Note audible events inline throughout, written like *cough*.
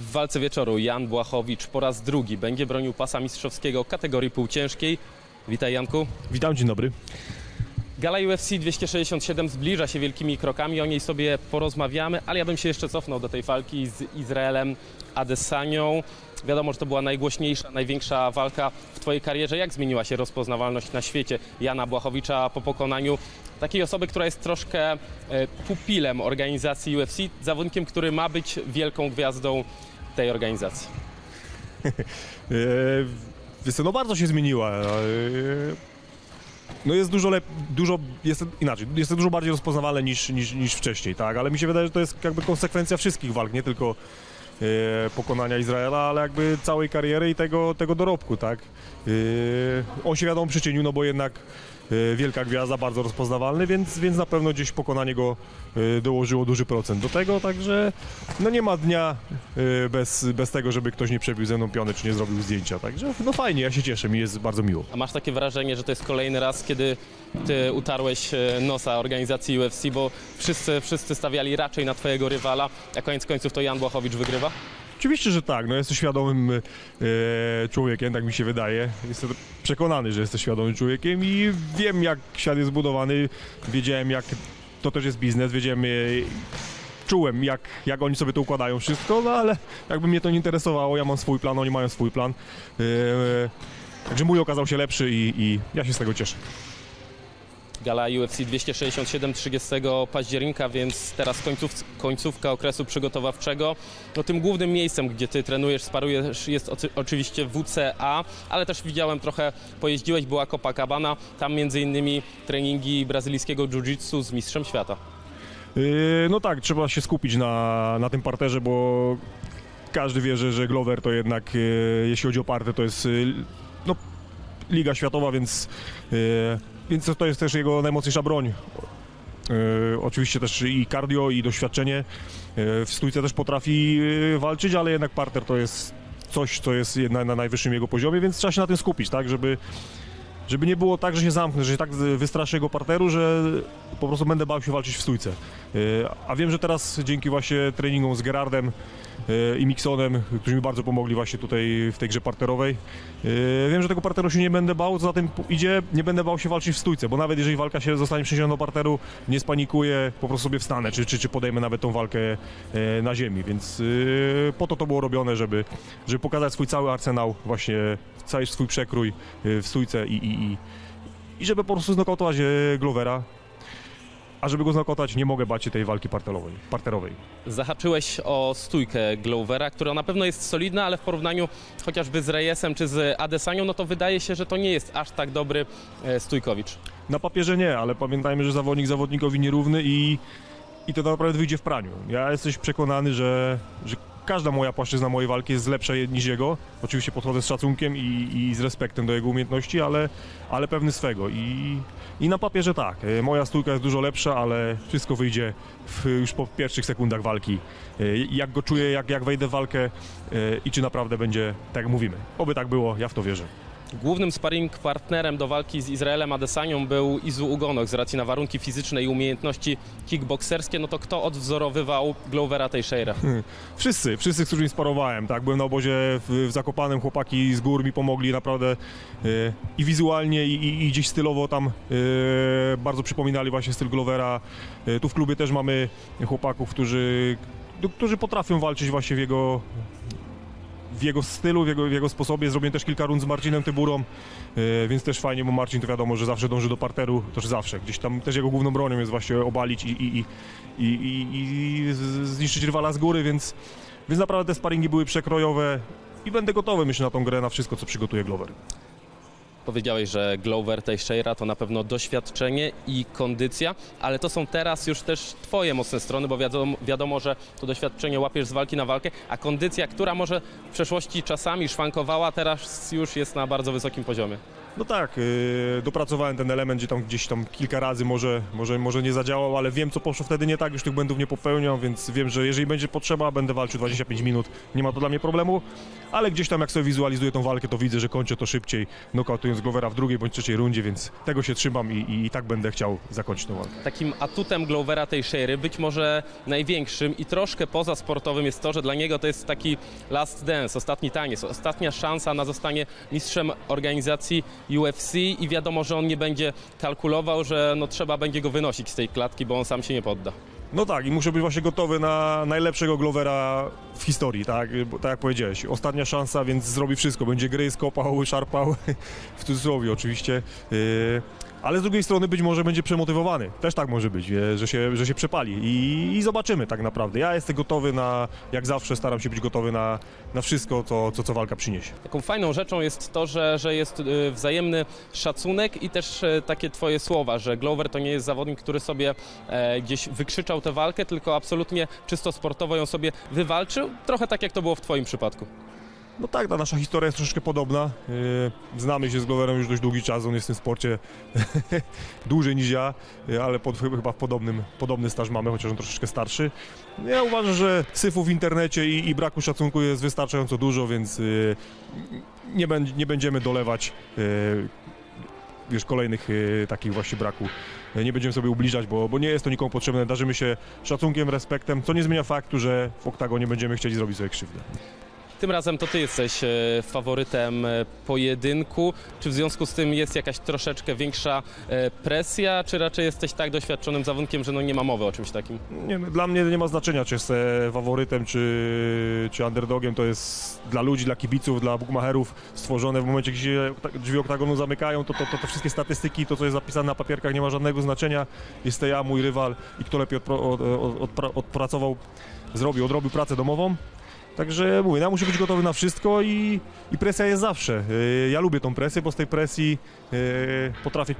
W walce wieczoru Jan Błachowicz po raz drugi będzie bronił pasa mistrzowskiego kategorii półciężkiej. Witaj Janku. Witam, dzień dobry. Gala UFC 267 zbliża się wielkimi krokami, o niej sobie porozmawiamy, ale ja bym się jeszcze cofnął do tej walki z Izraelem Adesanią. Wiadomo, że to była najgłośniejsza, największa walka w Twojej karierze. Jak zmieniła się rozpoznawalność na świecie Jana Błachowicza po pokonaniu takiej osoby, która jest troszkę e, pupilem organizacji UFC, zawodnikiem, który ma być wielką gwiazdą tej organizacji? Eee, *laughs* wiesz no bardzo się zmieniła. Eee, no jest dużo lep, dużo, jest inaczej, jest dużo bardziej rozpoznawalne niż, niż, niż wcześniej, tak, ale mi się wydaje, że to jest jakby konsekwencja wszystkich walk, nie tylko e, pokonania Izraela, ale jakby całej kariery i tego, tego dorobku, tak. E, on się wiadomo przyczynił, no bo jednak e, wielka gwiazda, bardzo rozpoznawalny, więc, więc na pewno gdzieś pokonanie go e, dołożyło duży procent do tego, także no nie ma dnia e, bez, bez tego, żeby ktoś nie przebił ze mną piony, czy nie zrobił zdjęcia, także no fajnie, ja się cieszę, mi jest bardzo miło. A masz takie wrażenie, że to jest kolejny raz, kiedy ty utarłeś e, nosa organizacji UFC, bo wszyscy, wszyscy stawiali raczej na twojego rywala, a koniec końców to Jan Błachowicz wygrywa? Oczywiście, że tak. No, jestem świadomym e, człowiekiem, tak mi się wydaje. Jestem przekonany, że jestem świadomym człowiekiem i wiem, jak świat jest zbudowany. Wiedziałem, jak to też jest biznes. Wiedziałem, e, czułem, jak, jak oni sobie to układają wszystko, no ale jakby mnie to nie interesowało, ja mam swój plan, oni mają swój plan. E, także mój okazał się lepszy i, i ja się z tego cieszę. Gala UFC 267 30 października, więc teraz końców, końcówka okresu przygotowawczego. No, tym głównym miejscem, gdzie ty trenujesz, sparujesz jest oczywiście WCA, ale też widziałem trochę, pojeździłeś, była Copacabana, tam między innymi treningi brazylijskiego jiu-jitsu z mistrzem świata. Yy, No tak, trzeba się skupić na, na tym parterze, bo każdy wie, że, że Glover to jednak, yy, jeśli chodzi o partę, to jest yy, no, Liga Światowa, więc, więc to jest też jego najmocniejsza broń. Yy, oczywiście też i cardio, i doświadczenie. Yy, w stójce też potrafi yy, walczyć, ale jednak parter to jest coś, co jest na, na najwyższym jego poziomie, więc trzeba się na tym skupić, tak, żeby, żeby nie było tak, że się zamknę, że się tak wystraszę jego parteru, że po prostu będę bał się walczyć w stójce. A wiem, że teraz dzięki właśnie treningom z Gerardem i Miksonem, którzy mi bardzo pomogli właśnie tutaj w tej grze parterowej, yy, wiem, że tego parteru się nie będę bał, co za tym idzie, nie będę bał się walczyć w stójce, bo nawet jeżeli walka się zostanie przeniesiona do parteru, nie spanikuję, po prostu sobie wstanę, czy, czy, czy podejmę nawet tą walkę yy, na ziemi, więc po to to było robione, żeby, żeby pokazać swój cały arsenał, właśnie cały swój przekrój w stójce i, i, i, i żeby po prostu znokautować e, Glovera. A żeby go znokautować, nie mogę bać się tej walki parterowej. parterowej. Zahaczyłeś o stójkę Glovera, która na pewno jest solidna, ale w porównaniu chociażby z Reyesem czy z Adesanią, no to wydaje się, że to nie jest aż tak dobry e, stójkowicz. Na papierze nie, ale pamiętajmy, że zawodnik zawodnikowi nierówny i, i to naprawdę wyjdzie w praniu. Ja jesteś przekonany, że, że każda moja płaszczyzna mojej walki jest lepsza niż jego. Oczywiście podchodzę z szacunkiem i, i z respektem do jego umiejętności, ale, ale pewny swego. I, I na papierze tak, e, moja stójka jest dużo lepsza, ale wszystko wyjdzie w, już po pierwszych sekundach walki. E, Jak go czuję, jak, jak wejdę w walkę e, i czy naprawdę będzie tak jak mówimy. Oby tak było, ja w to wierzę. Głównym sparring partnerem do walki z Izraelem Adesanią był Izu Ugonok z racji na warunki fizyczne i umiejętności kickbokserskie. No to kto odwzorowywał Glovera Teixeira? Wszyscy, wszyscy, z którymi sparowałem, tak, byłem na obozie w, w Zakopanem, chłopaki z gór mi pomogli naprawdę e, i wizualnie i, i, i gdzieś stylowo tam e, bardzo przypominali właśnie styl Glovera. E, tu w klubie też mamy chłopaków, którzy, którzy potrafią walczyć właśnie w jego w jego stylu, w jego, w jego sposobie. Zrobiłem też kilka rund z Marcinem Tyburą, e, więc też fajnie, bo Marcin to wiadomo, że zawsze dąży do parteru, to że zawsze. Gdzieś tam też jego główną bronią jest właśnie obalić i, i, i, i, i, zniszczyć rywala z góry, więc, więc naprawdę te sparingi były przekrojowe i będę gotowy, myślę, na tą grę, na wszystko, co przygotuje Glover. Powiedziałeś, że Glover Teixeira to na pewno doświadczenie i kondycja, ale to są teraz już też twoje mocne strony, bo wiadomo, wiadomo, że to doświadczenie łapiesz z walki na walkę, a kondycja, która może w przeszłości czasami szwankowała, teraz już jest na bardzo wysokim poziomie. No tak, yy, dopracowałem ten element, gdzie tam gdzieś tam kilka razy może, może, może nie zadziałał, ale wiem co poszło wtedy nie tak, już tych błędów nie popełniam, więc wiem, że jeżeli będzie potrzeba, będę walczył 25 minut, nie ma to dla mnie problemu, ale gdzieś tam jak sobie wizualizuję tą walkę, to widzę, że kończę to szybciej, nokautując Glovera w drugiej bądź trzeciej rundzie, więc tego się trzymam i, i, i tak będę chciał zakończyć tę walkę. Takim atutem Glovera Teixeiry, być może największym i troszkę poza sportowym jest to, że dla niego to jest taki last dance, ostatni taniec, ostatnia szansa na zostanie mistrzem organizacji UFC i wiadomo, że on nie będzie kalkulował, że no, trzeba będzie go wynosić z tej klatki, bo on sam się nie podda. No tak, i muszę być właśnie gotowy na najlepszego Glovera w historii, tak? Tak jak powiedziałeś, ostatnia szansa, więc zrobi wszystko. Będzie gryzł, kopał, szarpał, *laughs* w cudzysłowie oczywiście. Yy, ale z drugiej strony być może będzie przemotywowany. Też tak może być, że, się, że się przepali I, i zobaczymy tak naprawdę. Ja jestem gotowy na, jak zawsze staram się być gotowy na, na wszystko, co, co, co walka przyniesie. Taką fajną rzeczą jest to, że, że jest y, wzajemny szacunek i też e, takie twoje słowa, że Glover to nie jest zawodnik, który sobie e, gdzieś wykrzyczał tę walkę, tylko absolutnie czysto sportowo ją sobie wywalczył, trochę tak jak to było w twoim przypadku. No tak, ta nasza historia jest troszeczkę podobna. Yy, znamy się z Gloverem już dość długi czas, on jest w tym sporcie *laughs* dłużej niż ja, yy, ale pod, chyba podobnym, podobny staż mamy, chociaż on troszeczkę starszy. Ja uważam, że syfu w internecie i, i braku szacunku jest wystarczająco dużo, więc yy, nie, nie będziemy dolewać wiesz, kolejnych takich właśnie braku. Nie będziemy sobie ubliżać, bo, bo nie jest to nikomu potrzebne. Darzymy się szacunkiem, respektem, co nie zmienia faktu, że w oktagonie będziemy chcieli zrobić sobie krzywdę. Tym razem to ty jesteś e, faworytem e, pojedynku. Czy w związku z tym jest jakaś troszeczkę większa e, presja, czy raczej jesteś tak doświadczonym zawodnikiem, że no nie ma mowy o czymś takim? Nie, no, dla mnie nie ma znaczenia, czy jestem faworytem, czy, czy underdogiem. To jest dla ludzi, dla kibiców, dla bookmacherów stworzone w momencie, gdzie się drzwi oktagonu zamykają, to, to, to wszystkie statystyki, to co jest zapisane na papierkach nie ma żadnego znaczenia. Jest to ja, mój rywal i kto lepiej odpracował, zrobił, odrobił pracę domową. Także mówię, ja muszę być gotowy na wszystko i, i presja jest zawsze. Yy, Ja lubię tą presję, bo z tej presji yy, potrafię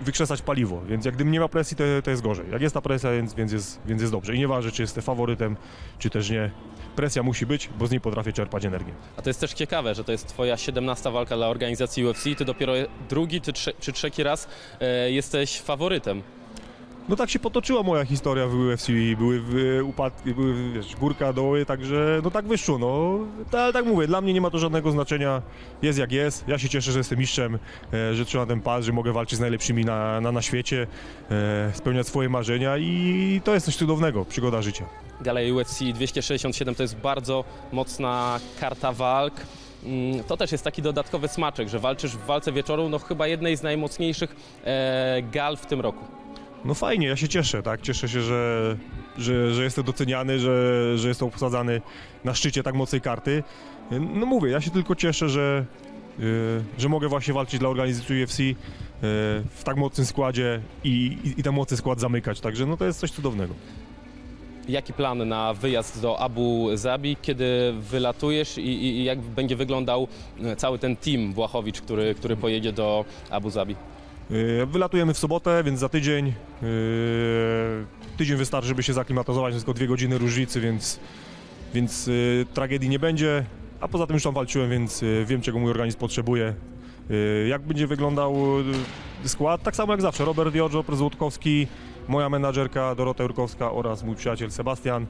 wykrzesać paliwo, więc jak gdybym nie ma presji, to, to jest gorzej. Jak jest ta presja, więc, więc, jest, więc jest dobrze. I nieważne, czy jestem faworytem, czy też nie. Presja musi być, bo z niej potrafię czerpać energię. A to jest też ciekawe, że to jest twoja 17 walka dla organizacji UFC, ty dopiero drugi czy, czy trzeci raz e, jesteś faworytem. No tak się potoczyła moja historia w UFC, były w- upadki, były wiesz, górka, doły, także no tak wyszło, no. Ale tak mówię, dla mnie nie ma to żadnego znaczenia, jest jak jest, ja się cieszę, że jestem mistrzem, e, że trzymam ten pas, że mogę walczyć z najlepszymi na, na, na świecie, e, spełniać swoje marzenia i to jest coś cudownego, przygoda życia. Gala UFC 267 to jest bardzo mocna karta walk. Mm, To też jest taki dodatkowy smaczek, że walczysz w walce wieczoru, no chyba jednej z najmocniejszych e, gal w tym roku. No fajnie, ja się cieszę, tak, cieszę się, że, że, że jestem doceniany, że, że jestem obsadzany na szczycie tak mocnej karty. No mówię, ja się tylko cieszę, że, yy, że mogę właśnie walczyć dla organizacji UFC yy, w tak mocnym składzie i, i, i ten mocny skład zamykać, także no to jest coś cudownego. Jaki plan na wyjazd do Abu Zabi, kiedy wylatujesz i, i, jak będzie wyglądał e, cały ten team Błachowicz, który, który pojedzie do Abu Zabi? Yy, Wylatujemy w sobotę, więc za tydzień. Yy, Tydzień wystarczy, żeby się zaklimatyzować, tylko dwie godziny różnicy, więc, więc yy, tragedii nie będzie. A poza tym już tam walczyłem, więc wiem, czego mój organizm potrzebuje. Jak będzie wyglądał skład? Tak samo jak zawsze. Robert Giorgio, prezes Łódkowski, moja menadżerka Dorota Jurkowska oraz mój przyjaciel Sebastian.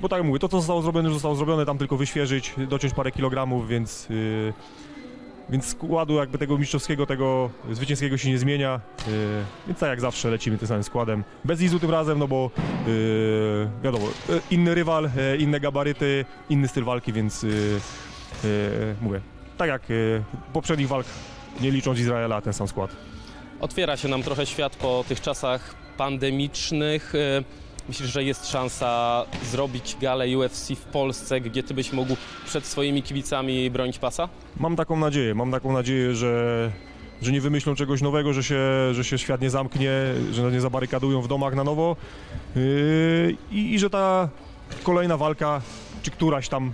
Bo tak jak mówię, to co zostało zrobione, już zostało zrobione, tam tylko wyświeżyć, dociąć parę kilogramów, więc więc składu jakby tego mistrzowskiego, tego zwycięskiego się nie zmienia. Yy, więc tak jak zawsze lecimy tym samym składem. Bez Izu tym razem, no bo yy, wiadomo, yy, inny rywal, yy, inne gabaryty, inny styl walki, więc yy, yy, mówię, tak jak poprzednich walk, nie licząc Izraela, ten sam skład. Otwiera się nam trochę świat po tych czasach pandemicznych. Myślisz, że jest szansa zrobić galę UFC w Polsce, gdzie ty byś mógł przed swoimi kibicami bronić pasa? Mam taką nadzieję, mam taką nadzieję, że, że nie wymyślą czegoś nowego, że się, że się świat nie zamknie, że nie zabarykadują w domach na nowo yy, i, i że ta kolejna walka, czy któraś tam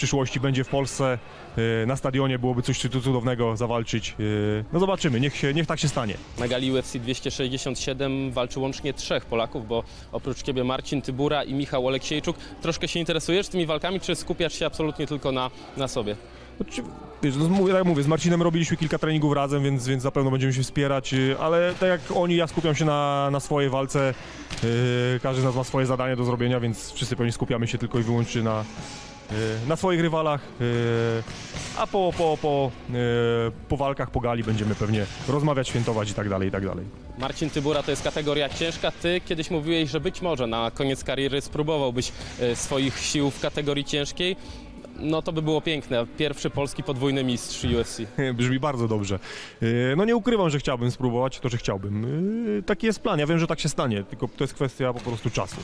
przyszłości będzie w Polsce yy, na stadionie, byłoby coś cudownego zawalczyć. Yy, no zobaczymy, niech, się, niech tak się stanie. Na gali UFC 267 walczy łącznie trzech Polaków, bo oprócz ciebie Marcin Tybura i Michał Oleksiejczuk. Troszkę się interesujesz tymi walkami, czy skupiasz się absolutnie tylko na, na sobie? Znaczy, Wiesz, no, tak jak mówię, z Marcinem robiliśmy kilka treningów razem, więc, więc na pewno będziemy się wspierać, y, ale tak jak oni, ja skupiam się na, na swojej walce. Każdy z nas ma swoje zadanie do zrobienia, więc wszyscy pewnie skupiamy się tylko i wyłącznie na, na swoich rywalach. Yy, a po, po, po, yy, po walkach, po gali będziemy pewnie rozmawiać, świętować i tak dalej, i tak dalej. Marcin Tybura to jest kategoria ciężka. Ty kiedyś mówiłeś, że być może na koniec kariery spróbowałbyś e, swoich sił w kategorii ciężkiej. No to by było piękne. Pierwszy polski podwójny mistrz UFC. *laughs* Brzmi bardzo dobrze. No nie ukrywam, że chciałbym spróbować, to że chciałbym. Taki jest plan, ja wiem, że tak się stanie, tylko to jest kwestia po prostu czasu.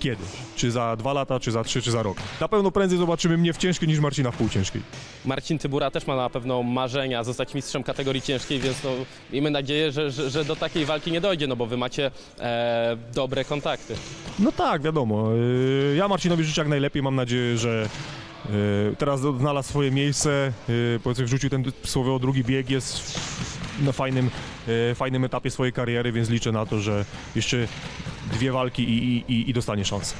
Kiedy? Czy za dwa lata, czy za trzy, czy za rok? Na pewno prędzej zobaczymy mnie w ciężkiej niż Marcina w półciężkiej. Marcin Tybura też ma na pewno marzenia zostać mistrzem kategorii ciężkiej, więc no, miejmy nadzieję, że, że, że do takiej walki nie dojdzie, no bo wy macie e, dobre kontakty. No tak, wiadomo. Yy, Ja Marcinowi życzę jak najlepiej, mam nadzieję, że yy, teraz znalazł swoje miejsce, yy, powiedzmy wrzucił ten słowo drugi bieg, jest na fajnym, fajnym etapie swojej kariery, więc liczę na to, że jeszcze dwie walki i, i, i, dostanie szansę.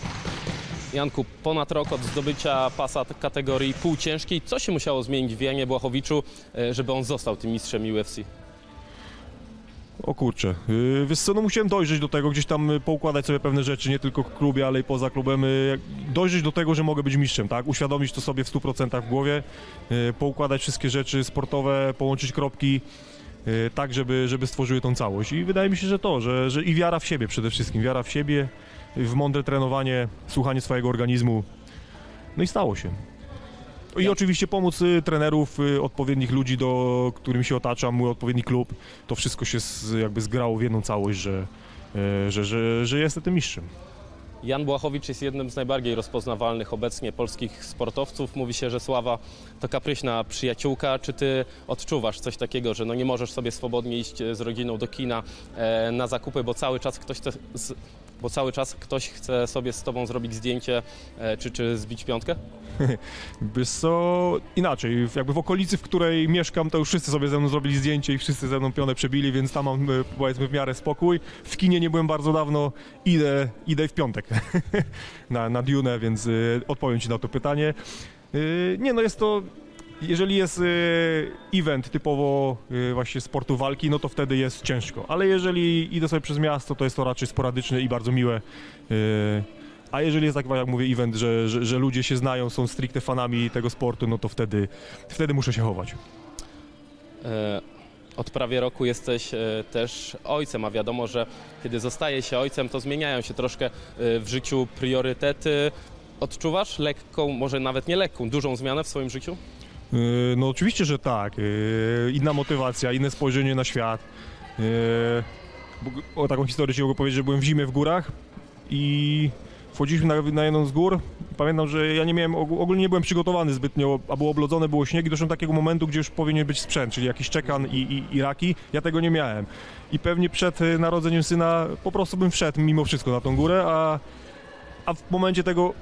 Janku, ponad rok od zdobycia pasa kategorii półciężkiej, co się musiało zmienić w Janie Błachowiczu, e, żeby on został tym mistrzem UFC? O kurczę, yy, wiesz co, no musiałem dojrzeć do tego, gdzieś tam y, poukładać sobie pewne rzeczy, nie tylko w klubie, ale i poza klubem, y, dojrzeć do tego, że mogę być mistrzem, tak, uświadomić to sobie w 100% w głowie, poukładać wszystkie rzeczy sportowe, połączyć kropki, tak, żeby, żeby stworzyły tą całość i wydaje mi się, że to, że, że i wiara w siebie przede wszystkim, wiara w siebie, w mądre trenowanie, słuchanie swojego organizmu, no i stało się. I Ja- oczywiście pomóc y, trenerów, y, odpowiednich ludzi, do którym się otaczam, mój odpowiedni klub. To wszystko się z, jakby zgrało w jedną całość, że, y, że, że, że jestem tym mistrzem. Jan Błachowicz jest jednym z najbardziej rozpoznawalnych obecnie polskich sportowców. Mówi się, że Sława to kapryśna przyjaciółka. Czy ty odczuwasz coś takiego, że no nie możesz sobie swobodnie iść e, z rodziną do kina e, na zakupy, bo cały czas ktoś chce, bo cały czas ktoś chce sobie z tobą zrobić zdjęcie e, czy, czy zbić piątkę? *laughs* Wiesz co, inaczej, jakby w okolicy, w której mieszkam, to już wszyscy sobie ze mną zrobili zdjęcie i wszyscy ze mną pionę przebili, więc tam mam y, powiedzmy w miarę spokój. W kinie nie byłem bardzo dawno, idę, idę w piątek *laughs* na, na Dune, więc y, odpowiem Ci na to pytanie. Nie no, jest to... Jeżeli jest y, event typowo y, właśnie sportu walki, no to wtedy jest ciężko. Ale jeżeli idę sobie przez miasto, to jest to raczej sporadyczne i bardzo miłe. Y, a jeżeli jest tak, jak mówię, event, że, że, że ludzie się znają, są stricte fanami tego sportu, no to wtedy, wtedy muszę się chować. E, Od prawie roku jesteś e, też ojcem, a wiadomo, że kiedy zostaje się ojcem, to zmieniają się troszkę e, w życiu priorytety. Odczuwasz lekką, może nawet nie lekką, dużą zmianę w swoim życiu? Yy, No oczywiście, że tak. Yy, Inna motywacja, inne spojrzenie na świat. Bo- O taką historię ci mogę powiedzieć, że byłem w zimie w górach i wchodziliśmy na, na jedną z gór. Pamiętam, że ja nie miałem, og- ogólnie nie byłem przygotowany zbytnio, a było oblodzone, było śnieg i doszłem do takiego momentu, gdzie już powinien być sprzęt, czyli jakiś czekan i, i, i raki. Ja tego nie miałem. I pewnie przed y, narodzeniem syna po prostu bym wszedł mimo wszystko na tą górę, a, a w momencie tego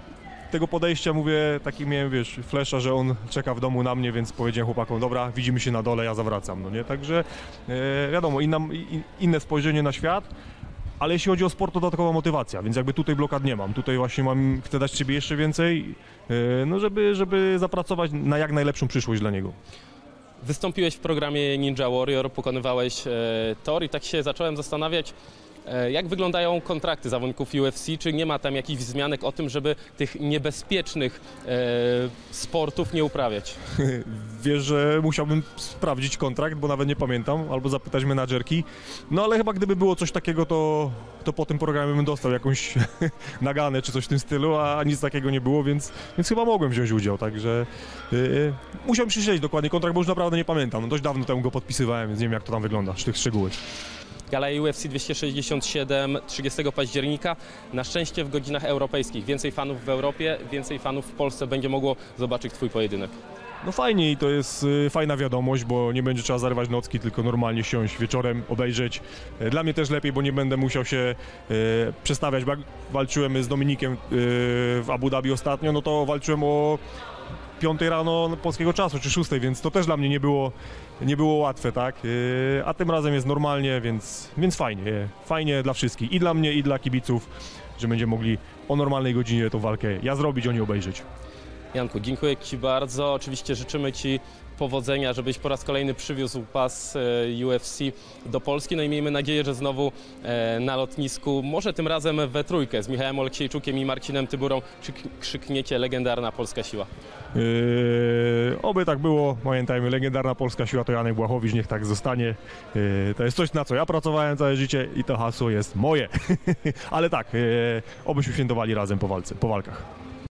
tego podejścia mówię, taki miałem, wiesz, flesza, że on czeka w domu na mnie, więc powiedziałem chłopakom, dobra, widzimy się na dole, ja zawracam, no nie? Także e, wiadomo, inna, i- inne spojrzenie na świat, ale jeśli chodzi o sport, to dodatkowa motywacja, więc jakby tutaj blokad nie mam. Tutaj właśnie mam, chcę dać siebie jeszcze więcej, e, no żeby, żeby zapracować na jak najlepszą przyszłość dla niego. Wystąpiłeś w programie Ninja Warrior, pokonywałeś e, tor i tak się zacząłem zastanawiać, jak wyglądają kontrakty zawodników UFC, czy nie ma tam jakichś wzmianek o tym, żeby tych niebezpiecznych e, sportów nie uprawiać? *laughs* Wiesz, że musiałbym sprawdzić kontrakt, bo nawet nie pamiętam, albo zapytać menadżerki. No ale chyba gdyby było coś takiego, to, to po tym programie bym dostał jakąś *laughs* naganę czy coś w tym stylu, a nic takiego nie było, więc, więc chyba mogłem wziąć udział, także yy, musiałem prześledzić dokładnie kontrakt, bo już naprawdę nie pamiętam. Dość dawno temu go podpisywałem, więc nie wiem jak to tam wygląda, tych szczegóły. Gala UFC 267 30 października. Na szczęście w godzinach europejskich. Więcej fanów w Europie, więcej fanów w Polsce będzie mogło zobaczyć Twój pojedynek. No fajnie i to jest y, fajna wiadomość, bo nie będzie trzeba zarywać nocki, tylko normalnie siąść wieczorem, obejrzeć. Y, Dla mnie też lepiej, bo nie będę musiał się y, przestawiać, bo jak walczyłem z Dominikiem w Abu Dhabi ostatnio, no to walczyłem o 5 rano polskiego czasu, czy 6, więc to też dla mnie nie było, nie było łatwe, tak? Y, a tym razem jest normalnie, więc, więc fajnie, fajnie dla wszystkich, i dla mnie, i dla kibiców, że będziemy mogli o normalnej godzinie tą walkę ja zrobić, oni obejrzeć. Janku, dziękuję Ci bardzo. Oczywiście życzymy Ci powodzenia, żebyś po raz kolejny przywiózł pas e, UFC do Polski. No i miejmy nadzieję, że znowu e, na lotnisku, może tym razem we trójkę z Michałem Oleksiejczukiem i Marcinem Tyburą krzyk- krzykniecie legendarna polska siła. Yy, oby tak było. Pamiętajmy, legendarna polska siła to Janek Błachowicz, niech tak zostanie. Yy, to jest coś, na co ja pracowałem całe życie i to hasło jest moje. *laughs* Ale tak, yy, obyśmy świętowali razem po walce, po walkach.